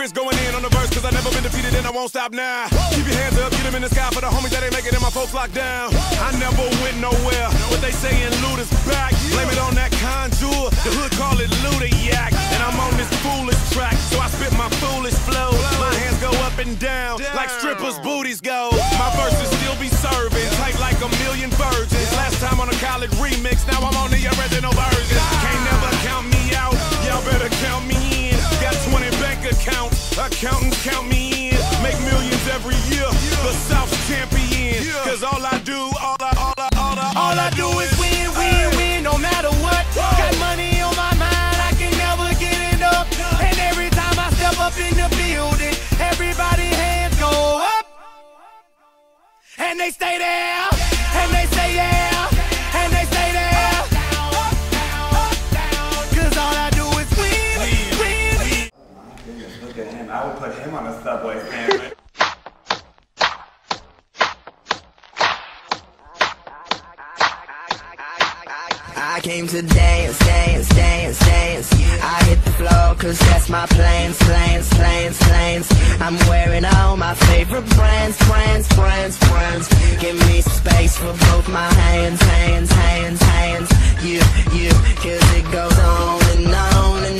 Ludacris going in on the verse, cause I never been defeated and I won't stop now. Keep your hands up, get them in the sky for the homies that ain't making it and my folks locked down. I never went nowhere, What they saying Luda's back. Blame it on that conjure, the hood call it Luda Yak. And I'm on this foolish track, so I spit my foolish flow. My hands go up and down, like strippers' booties go. My verses still be serving, tight like a million virgins. Last time on a college remix, now I'm on the original version. Accounts, accountants count me in. Make millions every year, the South's champion. Cause all I do, all I, all I, all I, All I do is win, win, win, no matter what. Got money on my mind, I can never get enough. And every time I step up in the building, everybody hands go up. And they stay there, Him. I would put him on a subway sandwich. I came to dance, dance, dance, dance. I hit the floor cause that's my plans, plans, plans, plans. I'm wearing all my favorite brands, brands, brands, brands. Give me space for both my hands, hands, hands, hands. You, you, cause it goes on and on and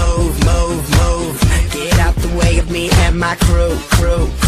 my crew, crew.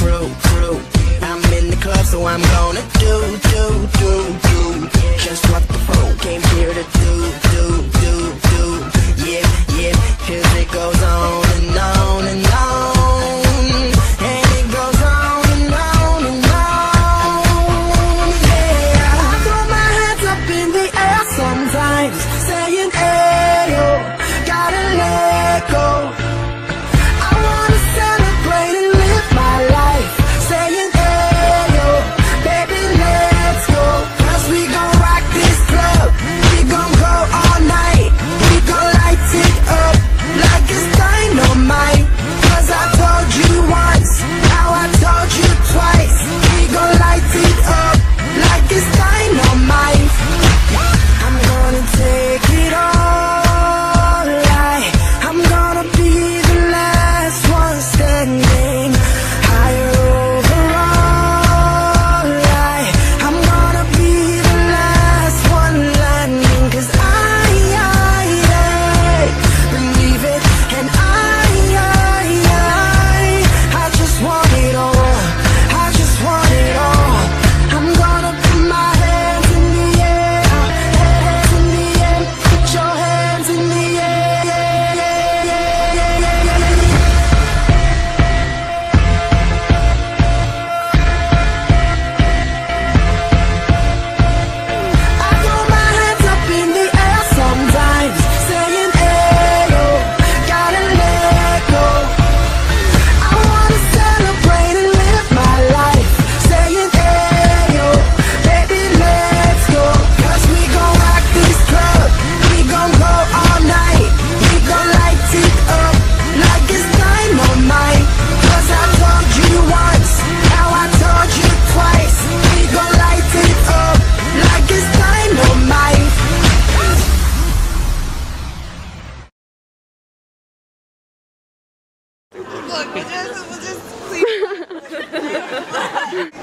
Look, we'll just, we'll just clean.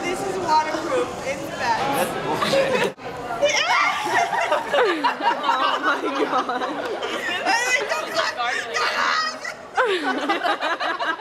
this is waterproof. It's bad. oh my god. Don't clap. Don't clap.